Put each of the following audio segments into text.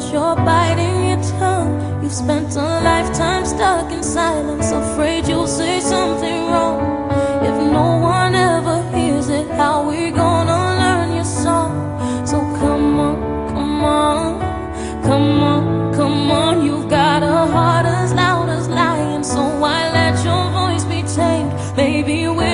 but you're biting your tongue. You've spent a lifetime stuck in silence, afraid you'll say something wrong. If no one ever hears it, how we gonna learn your song? So come on, come on, come on, come on. You've got a heart as loud as lion, so why let your voice be tamed? Maybe we're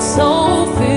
so filled.